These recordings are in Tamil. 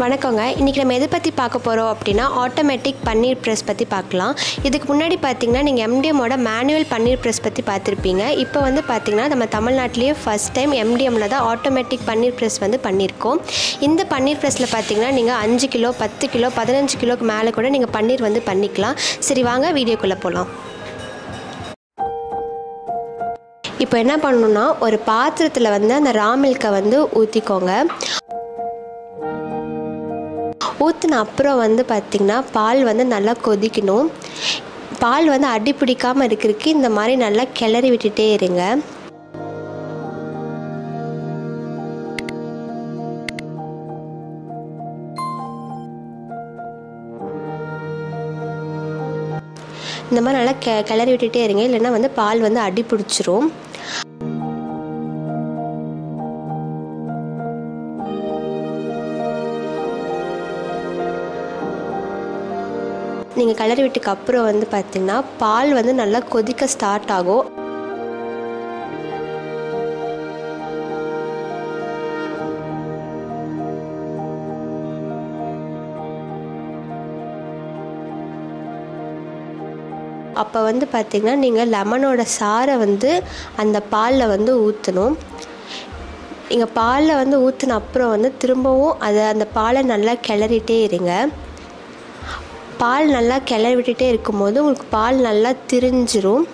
வணக்கங்க. இன்றைக்கி நம்ம எதை பற்றி பார்க்க போகிறோம் அப்படின்னா ஆட்டோமேட்டிக் பன்னீர் ப்ரெஸ் பற்றி பார்க்கலாம். இதுக்கு முன்னாடி பார்த்தீங்கன்னா நீங்கள் எம்டிஎம்மோட மேனுவல் பன்னீர் ப்ரெஸ் பற்றி பார்த்துருப்பீங்க. இப்போ வந்து பார்த்திங்கன்னா நம்ம தமிழ்நாட்டிலேயே ஃபஸ்ட் டைம் எம்டிஎம்மில் தான் ஆட்டோமேட்டிக் பன்னீர் ப்ரெஸ் வந்து பண்ணியிருக்கோம். இந்த பன்னீர் ப்ரெஸ்ஸில் பார்த்தீங்கன்னா நீங்கள் அஞ்சு கிலோ பத்து கிலோ பதினஞ்சு கிலோக்கு மேலே கூட நீங்கள் பன்னீர் வந்து பண்ணிக்கலாம். சரி வாங்க வீடியோக்குள்ளே போகலாம் இப்போ என்ன பண்ணணும்னா ஒரு பாத்திரத்தில் வந்து அந்த ரா மில்கை வந்து ஊற்றிக்கோங்க ஊற்றின அப்புறம் வந்து பார்த்திங்கன்னா பால் வந்து நல்லா கொதிக்கணும். பால் வந்து அடி பிடிக்காமல் இருக்கிறதுக்கு இந்த மாதிரி நல்லா கிளறி விட்டுட்டே இருங்க. இந்த மாதிரி நல்லா கெ கிளறி விட்டுட்டே இருங்க. இல்லைன்னா வந்து பால் வந்து அடி பிடிச்சிரும். நீங்கள் கிளறி விட்டுக்கு அப்புறம் வந்து பார்த்திங்கன்னா பால் வந்து நல்லா கொதிக்க ஸ்டார்ட் ஆகும். அப்போ வந்து பார்த்திங்கன்னா நீங்கள் லெமனோட சாரை வந்து அந்த பாலில் வந்து ஊற்றணும் நீங்கள் பாலில் வந்து ஊற்றின அப்புறம் வந்து திரும்பவும் அதை அந்த பாலை நல்லா கிளறிட்டே இருங்க. பால் நல்லா கிளறி விட்டுட்டே இருக்கும்போது உங்களுக்கு பால் நல்லா திரிஞ்சிரும்.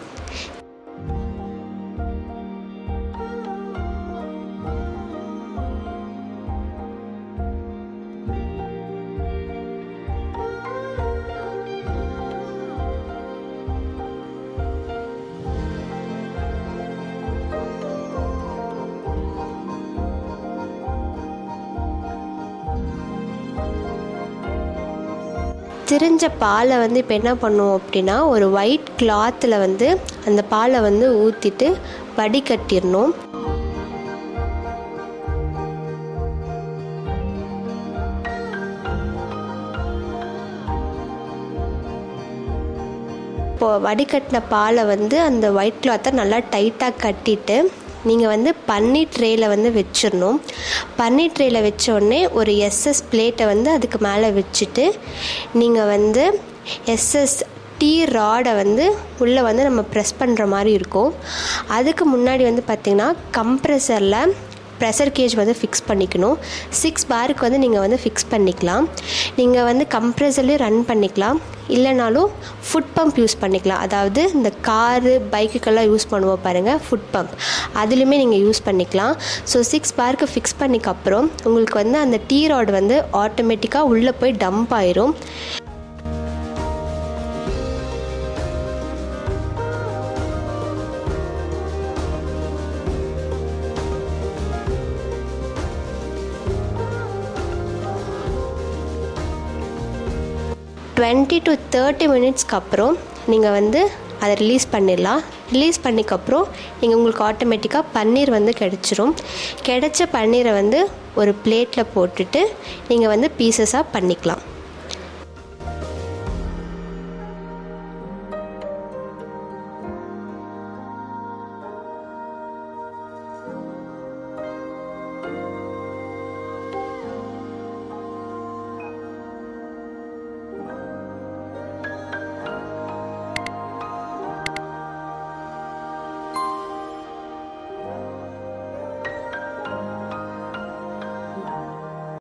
திரிஞ்ச பாலை வந்து இப்போ என்ன பண்ணுவோம் அப்படின்னா ஒரு ஒயிட் கிளாத்தில் வந்து அந்த பாலை வந்து ஊற்றிட்டு வடிகட்டிடணும். இப்போது வடிகட்டின பாலை வந்து அந்த ஒயிட் கிளாத்தை நல்லா டைட்டாக கட்டிட்டு நீங்கள் வந்து பன்னீர் ட்ரேயில் வந்து வச்சிடணும். பன்னீர் ட்ரேயில் வச்சோடனே ஒரு எஸ்எஸ் பிளேட்டை வந்து அதுக்கு மேலே வச்சுட்டு நீங்கள் வந்து எஸ்எஸ் டீ ராடை வந்து உள்ளே வந்து நம்ம ப்ரெஸ் பண்ணுற மாதிரி இருக்கும். அதுக்கு முன்னாடி வந்து பார்த்திங்கன்னா கம்ப்ரெசரில் ப்ரெஷர் கேஜ் வந்து ஃபிக்ஸ் பண்ணிக்கணும். சிக்ஸ் பாருக்கு வந்து நீங்கள் வந்து ஃபிக்ஸ் பண்ணிக்கலாம். நீங்கள் வந்து கம்ப்ரெசர்லேயும் ரன் பண்ணிக்கலாம். இல்லைனாலும் ஃபுட் பம்ப் யூஸ் பண்ணிக்கலாம். அதாவது இந்த காரு பைக்குக்கெல்லாம் யூஸ் பண்ணுவோம் பாருங்கள் ஃபுட் பம்ப் அதுலேயுமே நீங்கள் யூஸ் பண்ணிக்கலாம். ஸோ சிக்ஸ் பாருக்கு ஃபிக்ஸ் பண்ணிக்கப்புறம் உங்களுக்கு வந்து அந்த டீ ராட் வந்து ஆட்டோமேட்டிக்காக உள்ளே போய் டம்ப் ஆயிரும். டுவெண்ட்டி டு தேர்ட்டி மினிட்ஸ்க்கு அப்புறம் நீங்கள் வந்து அதை ரிலீஸ் பண்ணிடலாம். ரிலீஸ் பண்ணிக்கப்புறம் நீங்கள் உங்களுக்கு ஆட்டோமேட்டிக்காக பன்னீர் வந்து கிடச்சிரும். கிடச்ச பன்னீரை வந்து ஒரு பிளேட்டில் போட்டுட்டு நீங்கள் வந்து பீசஸாக பண்ணிக்கலாம்.